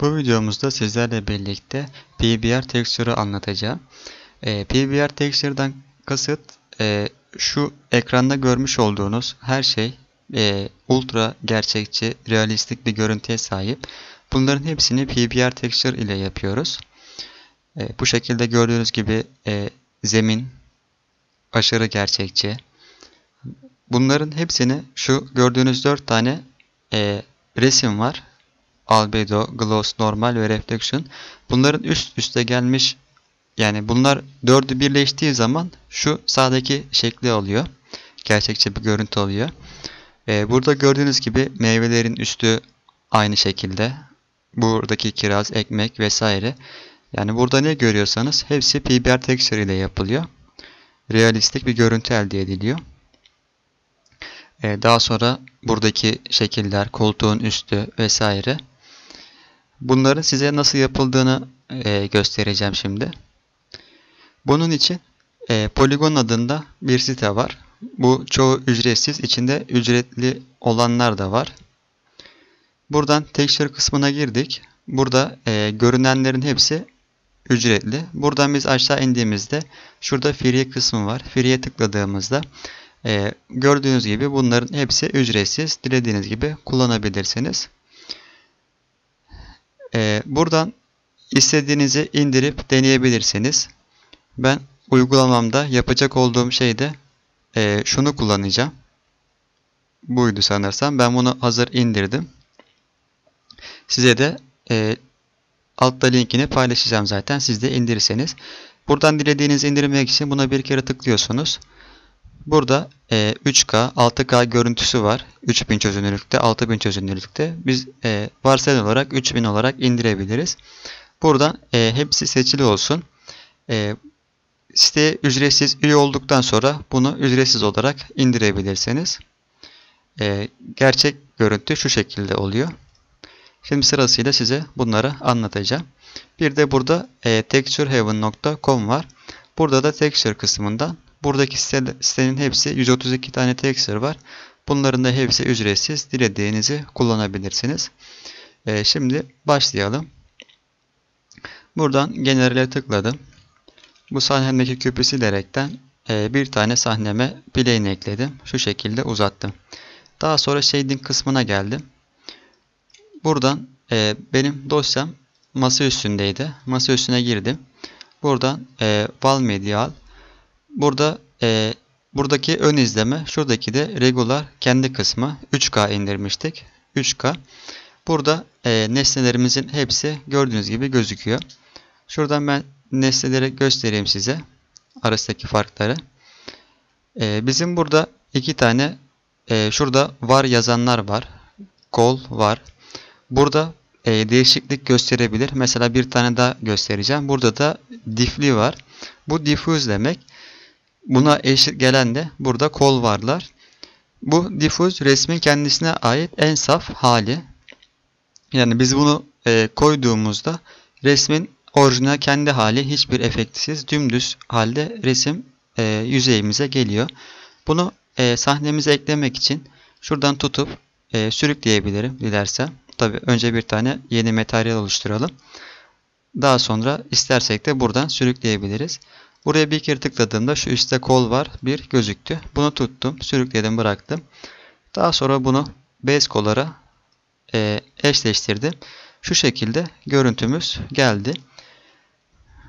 Bu videomuzda sizlerle birlikte PBR Texture'ı anlatacağım. Ee, PBR Texture'dan kasıt e, şu ekranda görmüş olduğunuz her şey e, ultra gerçekçi, realistik bir görüntüye sahip. Bunların hepsini PBR Texture ile yapıyoruz. E, bu şekilde gördüğünüz gibi e, zemin aşırı gerçekçi. Bunların hepsini şu gördüğünüz 4 tane e, resim var albedo, gloss, normal ve reflection. Bunların üst üste gelmiş yani bunlar dördü birleştiği zaman şu sağdaki şekli alıyor. Gerçekçi bir görüntü oluyor. Ee, burada gördüğünüz gibi meyvelerin üstü aynı şekilde. Buradaki kiraz, ekmek vesaire. Yani burada ne görüyorsanız hepsi PBR texture ile yapılıyor. Realistik bir görüntü elde ediliyor. Ee, daha sonra buradaki şekiller, koltuğun üstü vesaire. Bunların size nasıl yapıldığını e, göstereceğim şimdi. Bunun için e, Polygon adında bir site var. Bu çoğu ücretsiz. içinde ücretli olanlar da var. Buradan texture kısmına girdik. Burada e, görünenlerin hepsi ücretli. Buradan biz aşağı indiğimizde şurada free kısmı var. Free'ye tıkladığımızda e, gördüğünüz gibi bunların hepsi ücretsiz. Dilediğiniz gibi kullanabilirsiniz. Ee, buradan istediğinizi indirip deneyebilirsiniz. Ben uygulamamda yapacak olduğum şeyde e, şunu kullanacağım. Buydu sanırsam. Ben bunu hazır indirdim. Size de e, altta linkini paylaşacağım zaten. Siz de indirirseniz. Buradan dilediğinizi indirmek için buna bir kere tıklıyorsunuz. Burada e, 3K, 6K görüntüsü var. 3000 çözünürlükte, 6000 çözünürlükte. Biz e, varsayılan olarak 3000 olarak indirebiliriz. Buradan e, hepsi seçili olsun. E, siteye ücretsiz üye olduktan sonra bunu ücretsiz olarak indirebilirsiniz. E, gerçek görüntü şu şekilde oluyor. Şimdi sırasıyla size bunları anlatacağım. Bir de burada e, textureheaven.com var. Burada da texture kısmından Buradaki sitenin hepsi 132 tane texture var. Bunların da hepsi ücretsiz. Dilediğinizi kullanabilirsiniz. Ee, şimdi başlayalım. Buradan generale tıkladım. Bu sahnemdeki küpü silerekten e, bir tane sahneme plane ekledim. Şu şekilde uzattım. Daha sonra shading kısmına geldim. Buradan e, benim dosyam masa üstündeydi. Masa üstüne girdim. Buradan e, Val Media. Burada e, buradaki ön izleme, şuradaki de regular kendi kısmı 3K indirmiştik. 3K. Burada e, nesnelerimizin hepsi gördüğünüz gibi gözüküyor. Şuradan ben nesneleri göstereyim size. Arasındaki farkları. E, bizim burada iki tane e, şurada var yazanlar var. Kol var. Burada e, değişiklik gösterebilir. Mesela bir tane daha göstereceğim. Burada da diffli var. Bu diffuse demek. Buna eşit gelen de burada kol varlar. Bu difuz resmin kendisine ait en saf hali. Yani biz bunu e, koyduğumuzda resmin orijinal kendi hali hiçbir efektsiz dümdüz halde resim e, yüzeyimize geliyor. Bunu e, sahnemize eklemek için şuradan tutup e, sürükleyebilirim dilersem. Tabi önce bir tane yeni materyal oluşturalım. Daha sonra istersek de buradan sürükleyebiliriz. Buraya bir kere tıkladığımda şu üstte kol var. Bir gözüktü. Bunu tuttum. Sürükledim bıraktım. Daha sonra bunu base kollara e, eşleştirdim. Şu şekilde görüntümüz geldi.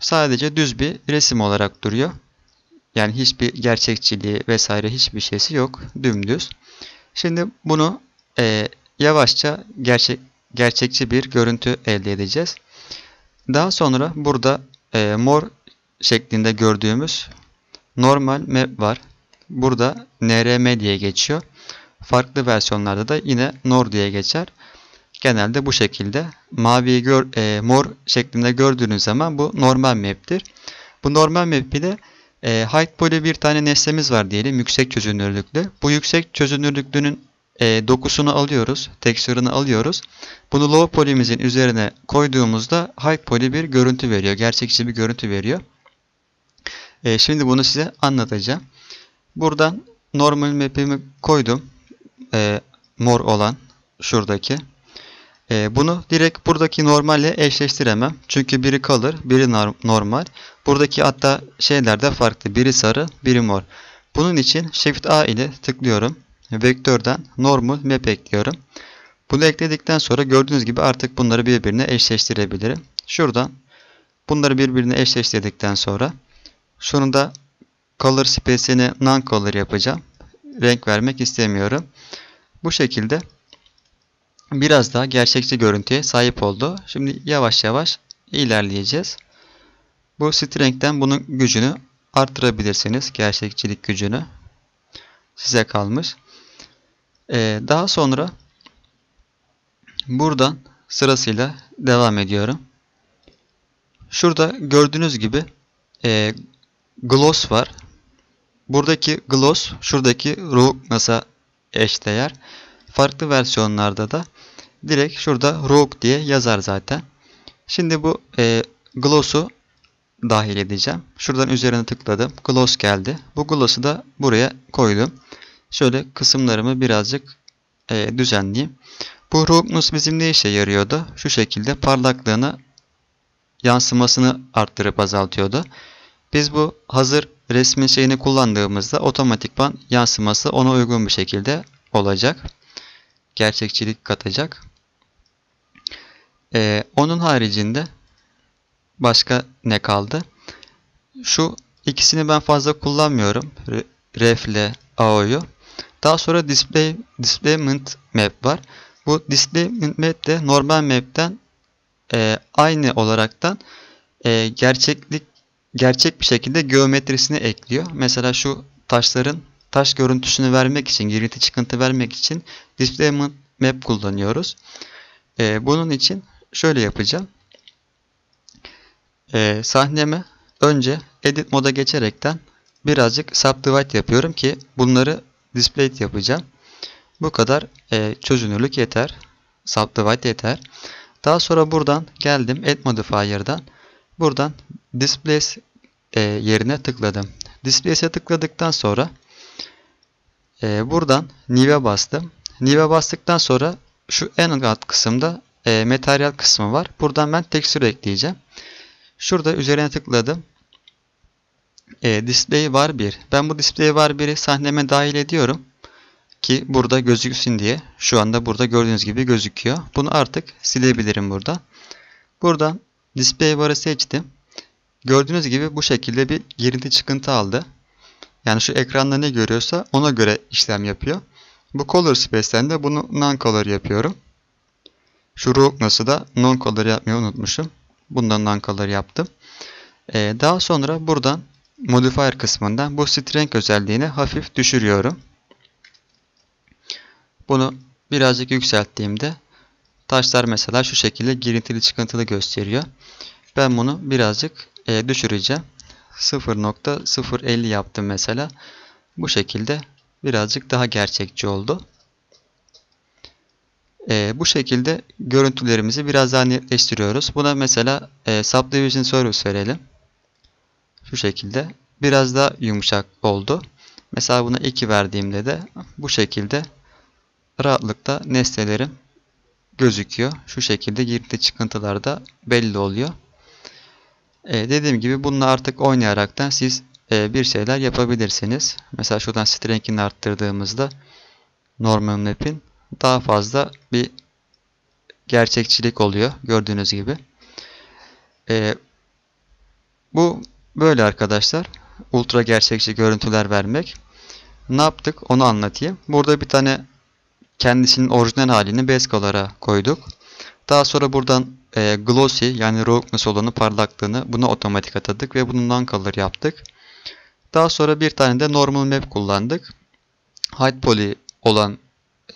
Sadece düz bir resim olarak duruyor. Yani hiçbir gerçekçiliği vesaire hiçbir şeysi yok. Dümdüz. Şimdi bunu e, yavaşça gerçek gerçekçi bir görüntü elde edeceğiz. Daha sonra burada e, mor şeklinde gördüğümüz normal map var. Burada NRM diye geçiyor. Farklı versiyonlarda da yine NOR diye geçer. Genelde bu şekilde mavi gör, e, mor şeklinde gördüğünüz zaman bu normal map'tir. Bu normal map ile e, height poly bir tane nesnemiz var diyelim yüksek çözünürlüklü. Bu yüksek çözünürlüklünün e, dokusunu alıyoruz, texture'ını alıyoruz. Bunu low poly'mizin üzerine koyduğumuzda high poly bir görüntü veriyor, gerçekçi bir görüntü veriyor. E, şimdi bunu size anlatacağım. Buradan normal map'imi koydum. E, mor olan şuradaki. Ee, bunu direkt buradaki normalle eşleştiremem. Çünkü biri kalır, biri nor- normal. Buradaki hatta şeyler de farklı. Biri sarı, biri mor. Bunun için Shift A ile tıklıyorum. Vektörden normal map ekliyorum. Bunu ekledikten sonra gördüğünüz gibi artık bunları birbirine eşleştirebilirim. Şuradan bunları birbirine eşleştirdikten sonra şunu color space'ini non color yapacağım. Renk vermek istemiyorum. Bu şekilde biraz daha gerçekçi görüntüye sahip oldu. Şimdi yavaş yavaş ilerleyeceğiz. Bu strength'ten bunun gücünü arttırabilirsiniz. Gerçekçilik gücünü. Size kalmış. Ee, daha sonra buradan sırasıyla devam ediyorum. Şurada gördüğünüz gibi e, gloss var. Buradaki gloss şuradaki roughness'a eşdeğer. Farklı versiyonlarda da direkt şurada rogue diye yazar zaten. Şimdi bu e, gloss'u dahil edeceğim. Şuradan üzerine tıkladım. Gloss geldi. Bu gloss'u da buraya koydum. Şöyle kısımlarımı birazcık e, düzenleyeyim. Bu roughness bizim ne işe yarıyordu? Şu şekilde parlaklığını yansımasını arttırıp azaltıyordu. Biz bu hazır resmin şeyini kullandığımızda otomatikman yansıması ona uygun bir şekilde olacak. Gerçekçilik katacak. Ee, onun haricinde başka ne kaldı? Şu ikisini ben fazla kullanmıyorum. Ref ile AO'yu. Daha sonra display, Displayment Map var. Bu Displayment Map de normal map'ten e, aynı olaraktan e, gerçeklik gerçek bir şekilde geometrisini ekliyor. Mesela şu taşların taş görüntüsünü vermek için, girinti çıkıntı vermek için Displayment Map kullanıyoruz. E, bunun için şöyle yapacağım. E, sahneme önce Edit moda geçerekten birazcık Subdivide yapıyorum ki bunları Display yapacağım. Bu kadar e, çözünürlük yeter. Subdivide yeter. Daha sonra buradan geldim Add Modifier'dan. Buradan Displays e, yerine tıkladım. Displays'e tıkladıktan sonra e, buradan New'e bastım. New'e bastıktan sonra şu en alt kısımda e, materyal kısmı var. Buradan ben tekstür ekleyeceğim. Şurada üzerine tıkladım. E, display var bir. Ben bu display var biri sahneme dahil ediyorum ki burada gözüksün diye. Şu anda burada gördüğünüz gibi gözüküyor. Bunu artık silebilirim burada. Buradan display varı seçtim. Gördüğünüz gibi bu şekilde bir girinti çıkıntı aldı. Yani şu ekranda ne görüyorsa ona göre işlem yapıyor. Bu color space'ten de bunu non color yapıyorum. Şu roughness'ı da non color yapmayı unutmuşum. Bundan non color yaptım. Ee, daha sonra buradan modifier kısmından bu strength özelliğini hafif düşürüyorum. Bunu birazcık yükselttiğimde taşlar mesela şu şekilde girintili çıkıntılı gösteriyor. Ben bunu birazcık e, düşüreceğim. 0.050 yaptım mesela. Bu şekilde birazcık daha gerçekçi oldu. E, bu şekilde görüntülerimizi biraz daha netleştiriyoruz. Buna mesela e, Subdivision Service verelim. Şu şekilde biraz daha yumuşak oldu. Mesela buna 2 verdiğimde de bu şekilde rahatlıkla nesnelerim gözüküyor. Şu şekilde girdi çıkıntılar da belli oluyor. Ee, dediğim gibi bununla artık oynayaraktan siz e, bir şeyler yapabilirsiniz. Mesela şuradan strength'ini arttırdığımızda normal map'in daha fazla bir gerçekçilik oluyor. Gördüğünüz gibi. Ee, bu böyle arkadaşlar. Ultra gerçekçi görüntüler vermek. Ne yaptık onu anlatayım. Burada bir tane kendisinin orijinal halini base color'a koyduk. Daha sonra buradan e, glossy yani roughness olanı parlaklığını buna otomatik atadık ve bundan color yaptık. Daha sonra bir tane de normal map kullandık. Hide poly olan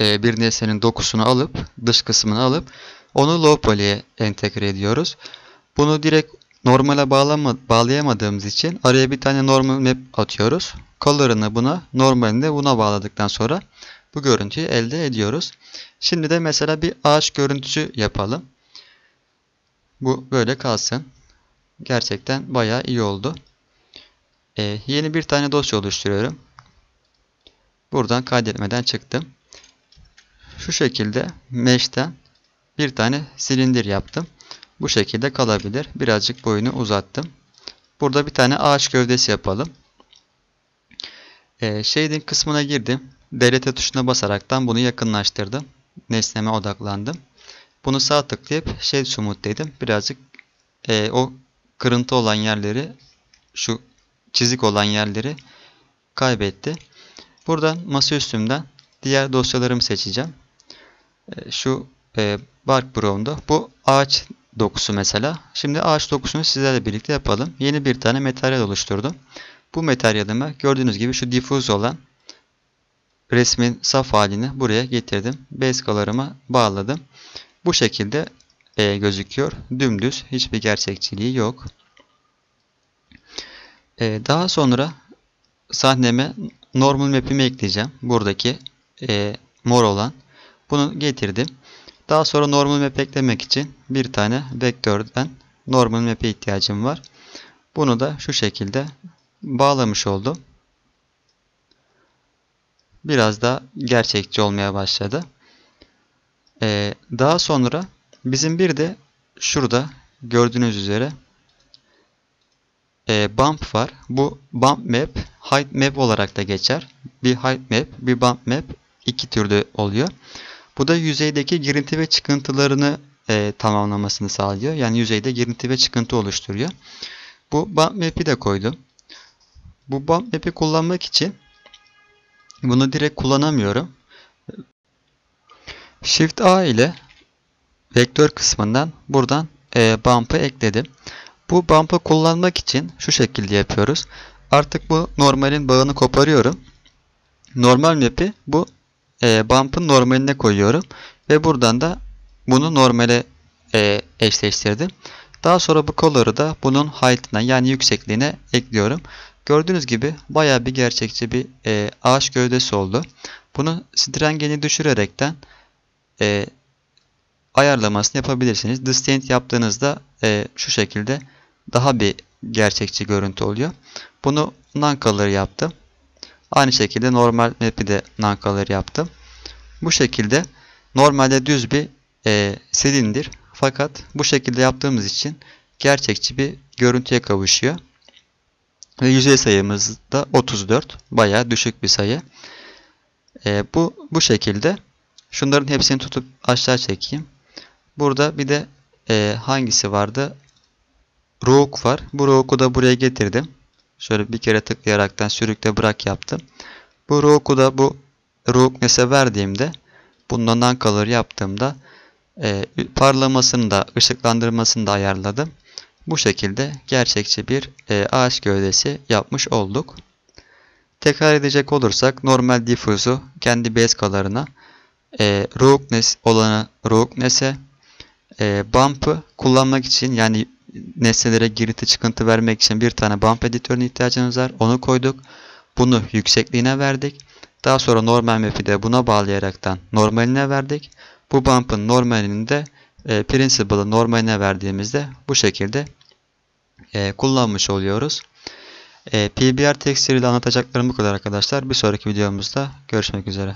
e, bir nesnenin dokusunu alıp dış kısmını alıp onu low poly'e entegre ediyoruz. Bunu direkt normale bağlama, bağlayamadığımız için araya bir tane normal map atıyoruz. Color'ını buna, normalini buna bağladıktan sonra bu görüntüyü elde ediyoruz. Şimdi de mesela bir ağaç görüntüsü yapalım. Bu böyle kalsın. Gerçekten bayağı iyi oldu. Ee, yeni bir tane dosya oluşturuyorum. Buradan kaydetmeden çıktım. Şu şekilde Mesh'ten bir tane silindir yaptım. Bu şekilde kalabilir. Birazcık boyunu uzattım. Burada bir tane ağaç gövdesi yapalım. Ee, shading kısmına girdim. Delete tuşuna basaraktan bunu yakınlaştırdım. Nesneme odaklandım. Bunu sağ tıklayıp Shade Smooth dedim. Birazcık e, o kırıntı olan yerleri, şu çizik olan yerleri kaybetti. Buradan masaüstümden diğer dosyalarımı seçeceğim. E, şu e, Bark Brown'da. Bu ağaç dokusu mesela. Şimdi ağaç dokusunu sizlerle birlikte yapalım. Yeni bir tane materyal oluşturdum. Bu materyalime gördüğünüz gibi şu diffuse olan resmin saf halini buraya getirdim. Base color'ıma bağladım. Bu şekilde e, gözüküyor. Dümdüz. Hiçbir gerçekçiliği yok. E, daha sonra sahneme normal map'imi ekleyeceğim. Buradaki e, mor olan. Bunu getirdim. Daha sonra normal map eklemek için bir tane vektörden normal map'e ihtiyacım var. Bunu da şu şekilde bağlamış oldum. Biraz daha gerçekçi olmaya başladı. Ee, daha sonra bizim bir de şurada gördüğünüz üzere e, bump var. Bu bump map height map olarak da geçer. Bir height map, bir bump map iki türlü oluyor. Bu da yüzeydeki girinti ve çıkıntılarını e, tamamlamasını sağlıyor. Yani yüzeyde girinti ve çıkıntı oluşturuyor. Bu bump map'i de koydum. Bu bump map'i kullanmak için bunu direkt kullanamıyorum. Shift A ile vektör kısmından buradan e, bump'ı ekledim. Bu bump'ı kullanmak için şu şekilde yapıyoruz. Artık bu normalin bağını koparıyorum. Normal map'i bu e, bump'ın normaline koyuyorum. Ve buradan da bunu normale e, eşleştirdim. Daha sonra bu color'ı da bunun height'ına yani yüksekliğine ekliyorum. Gördüğünüz gibi baya bir gerçekçi bir e, ağaç gövdesi oldu. Bunu strength'ini düşürerekten e, ayarlamasını yapabilirsiniz. Distinct yaptığınızda e, şu şekilde daha bir gerçekçi görüntü oluyor. Bunu non-color yaptım. Aynı şekilde normal map'i de non-color yaptım. Bu şekilde normalde düz bir e, silindir. Fakat bu şekilde yaptığımız için gerçekçi bir görüntüye kavuşuyor. Ve yüzey sayımız da 34. Bayağı düşük bir sayı. E, bu bu şekilde. Şunların hepsini tutup aşağı çekeyim. Burada bir de e, hangisi vardı? Rogue var. Bu Rogue'u da buraya getirdim. Şöyle bir kere tıklayaraktan sürükle bırak yaptım. Bu Rogue'u da bu Rogue nese verdiğimde bundan kalır yaptığımda e, parlamasını da ışıklandırmasını da ayarladım. Bu şekilde gerçekçi bir e, ağaç gövdesi yapmış olduk. Tekrar edecek olursak normal diffuse'u kendi base color'ına e, roughness olanı roughness'e e, bump'ı kullanmak için yani nesnelere girinti çıkıntı vermek için bir tane bump editörüne ihtiyacımız var. Onu koyduk. Bunu yüksekliğine verdik. Daha sonra normal map'i de buna bağlayaraktan normaline verdik. Bu bump'ın normalini de e, principle'ı normaline verdiğimizde bu şekilde e, kullanmış oluyoruz. E, PBR ile anlatacaklarım bu kadar arkadaşlar. Bir sonraki videomuzda görüşmek üzere.